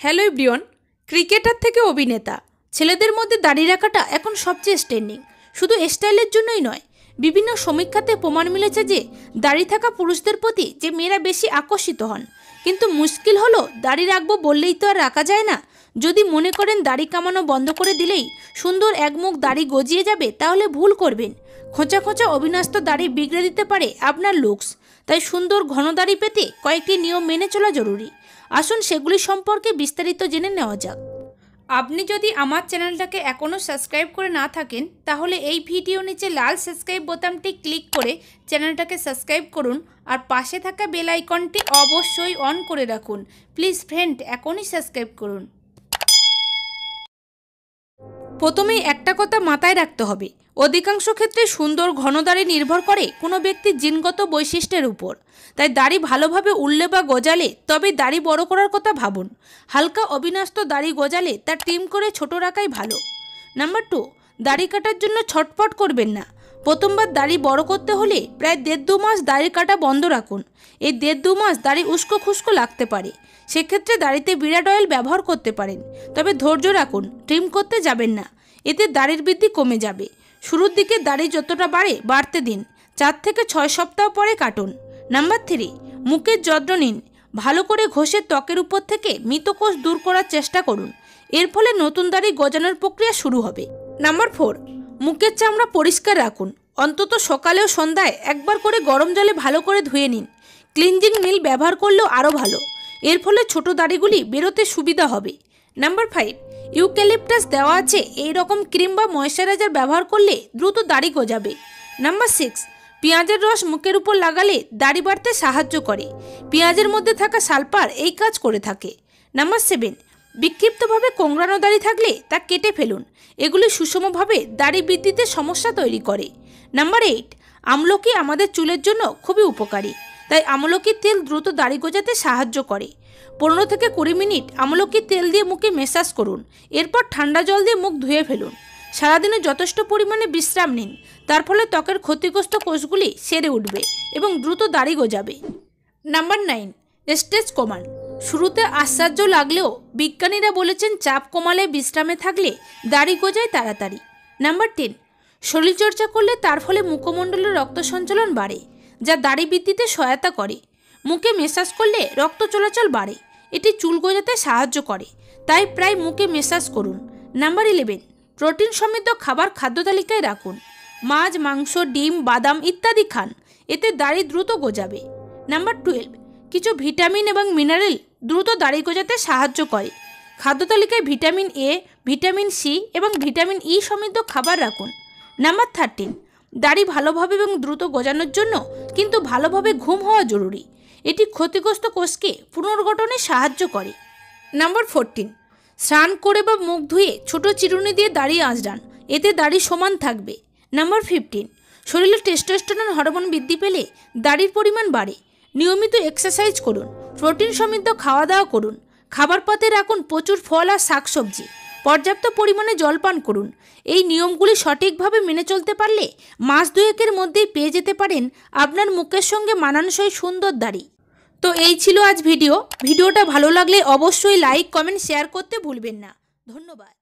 Hello ইব্রিয়ন cricketer থেকে অভিনেতা। ছেলেদের মধ্যে দাড়ি রাখাটা এখন সবচেয়ে স্ট্যান্ডিং শুধু স্টাইলের জন্যই নয়, বিভিন্ন সমীক্ষাতে প্রমাণ মিলেছে যে দাড়ি থাকা পুরুষদের প্রতি যে মেয়েরা বেশি আকর্ষিত হন। কিন্তু মুশকিল হলো দাড়ি রাখব বললেই তো আর রাখা যায় না। যদি মনে করেন দাড়ি কামানো বন্ধ করে দিলেই সুন্দর একমুখ দাড়ি গজিয়ে যাবে, তাহলে ভুল করবেন। খোঁচা খোঁচা অবিনস্ত দাড়ি বিগড়ে দিতে পারে আপনার লুকস তাই সুন্দর ঘন দাড়ি পেতে কয়েকটি নিয়ম মেনে চলা জরুরি। আসুন সেগুলি সম্পর্কে বিস্তারিত জেনে নেওয়া যাক। আপনি যদি আমার চ্যানেলটাকে এখনও সাবস্ক্রাইব করে না থাকেন, তাহলে এই ভিডিও নিচে লাল সাবস্ক্রাইব বোতামটি ক্লিক করে চ্যানেলটাকে সাবস্ক্রাইব করুন আর পাশে থাকা বেল আইকনটি অবশ্যই অন করে রাখুন। প্লিজ ফ্রেন্ড, এখনই সাবস্ক্রাইব করুন। প্রথমেই একটা কথা মাথায় রাখতে হবে। অধিকাংশ ক্ষেত্রে সুন্দর ঘন দাড়ি নির্ভর করে কোনো ব্যক্তির জিনগত বৈশিষ্ট্যের উপর। তাই দাড়ি ভালোভাবে উঠলে বা গজালে তবে দাড়ি বড় করার কথা ভাবুন। হালকা অবিনস্ত দাড়ি গজালে তা ট্রিম করে ছোট রাখাই ভালো। নাম্বার টু, দাড়ি কাটার জন্য ছটফট করবেন না। প্রথমবার দাড়ি বড় করতে হলে প্রায় দেড় দু মাস দাড়ি কাটা বন্ধ রাখুন। এই দেড় দু মাস দাড়ি উস্কো খুস্কো লাগতে পারে। সেক্ষেত্রে দাড়িতে বিরাট অয়েল ব্যবহার করতে পারেন। তবে ধৈর্য রাখুন ট্রিম করতে যাবেন না। এতে দাড়ির বৃদ্ধি কমে যাবে। শুরুর দিকে দাড়ি যতটা বাড়ে, বাড়তে দিন। চার থেকে ছয় সপ্তাহ পরে কাটুন। নাম্বার থ্রি, মুখের যত্ন নিন। ভালো করে ঘষে ত্বকের উপর থেকে মৃতকোষ দূর করার চেষ্টা করুন। এর ফলে নতুন দাড়ি গজানোর প্রক্রিয়া শুরু হবে। নাম্বার ফোর, মুখের চামড়া পরিষ্কার রাখুন। অন্তত সকালে ও সন্ধ্যায় একবার করে গরম জলে ভালো করে ধুয়ে নিন। ক্লিনজিং মিল ব্যবহার করলেও আরও ভালো। এর ফলে ছোট দাড়িগুলি বেরোতে সুবিধা হবে। নাম্বার ফাইভ ইউক্যালিপটাস দেওয়া আছে, এই রকম ক্রিম বা ময়শ্চারাইজার ব্যবহার করলে দ্রুত দাড়ি গজাবে। নাম্বার সিক্স পেঁয়াজের রস মুখের উপর লাগালে দাড়ি বাড়তে সাহায্য করে। পেঁয়াজের মধ্যে থাকা সালফার এই কাজ করে থাকে। নাম্বার সেভেন বিক্ষিপ্তভাবে কোংড়ানো দাড়ি থাকলে তা কেটে ফেলুন। এগুলি সুষমভাবে দাড়ি বৃদ্ধিতে সমস্যা তৈরি করে। নাম্বার এইট আমলকি আমাদের চুলের জন্য খুবই উপকারী। তাই আমলকির তেল দ্রুত দাড়ি গোজাতে সাহায্য করে। পনেরো থেকে কুড়ি মিনিট আমলকির তেল দিয়ে মুখে মেসাজ করুন, এরপর ঠান্ডা জল দিয়ে মুখ ধুয়ে ফেলুন। সারাদিনে যথেষ্ট পরিমাণে বিশ্রাম নিন, তার ফলে ত্বকের ক্ষতিগ্রস্ত কোষগুলি সেরে উঠবে এবং দ্রুত দাড়ি গজাবে। নাম্বার নাইন স্ট্রেস কমান। শুরুতে আশ্চর্য লাগলেও বিজ্ঞানীরা বলেছেন চাপ কমালে বিশ্রামে থাকলে দাড়ি গজায় তাড়াতাড়ি। নাম্বার টেন শরীরচর্চা করলে তার ফলে মুখমণ্ডলের রক্ত সঞ্চালন বাড়ে, যা দাড়ি বৃদ্ধিতে সহায়তা করে। মুখে মেসাজ করলে রক্ত চলাচল বাড়ে। এটি চুল গজাতে সাহায্য করে। তাই প্রায় মুখে মেসাজ করুন। নাম্বার ইলেভেন, প্রোটিন সমৃদ্ধ খাবার খাদ্য তালিকায় রাখুন। মাছ, মাংস, ডিম, বাদাম ইত্যাদি খান। এতে দাড়ি দ্রুত গজাবে। নাম্বার টুয়েলভ, কিছু ভিটামিন এবং মিনারেল দ্রুত দাড়ি গজাতে সাহায্য করে। খাদ্য তালিকায় ভিটামিন এ, ভিটামিন সি এবং ভিটামিন ই সমৃদ্ধ খাবার রাখুন। নাম্বার থার্টিন, দাড়ি ভালোভাবে এবং দ্রুত গজানোর জন্য কিন্তু ভালোভাবে ঘুম হওয়া জরুরি। এটি ক্ষতিগ্রস্ত কোষকে পুনর্গঠনে সাহায্য করে। নাম্বার ফোরটিন স্নান করে বা মুখ ধুয়ে ছোট চিরুনি দিয়ে দাড়ি আঁচড়ান। এতে দাড়ি সমান থাকবে। নাম্বার ফিফটিন শরীরে টেস্টোস্টেরন হরমোন বৃদ্ধি পেলে দাড়ির পরিমাণ বাড়ে। নিয়মিত এক্সারসাইজ করুন। প্রোটিন সমৃদ্ধ খাওয়া দাওয়া করুন। খাবার পাতে রাখুন প্রচুর ফল আর শাকসবজি। পর্যাপ্ত পরিমাণে জল পান করুন। এই নিয়মগুলি সঠিকভাবে মেনে চলতে পারলে মাস দুয়েকের মধ্যেই পেয়ে যেতে পারেন আপনার মুখের সঙ্গে মানানসই সুন্দর দাড়ি। তো এই ছিল আজ ভিডিও। ভিডিওটা ভালো লাগলে অবশ্যই লাইক, কমেন্ট, শেয়ার করতে ভুলবেন না। ধন্যবাদ।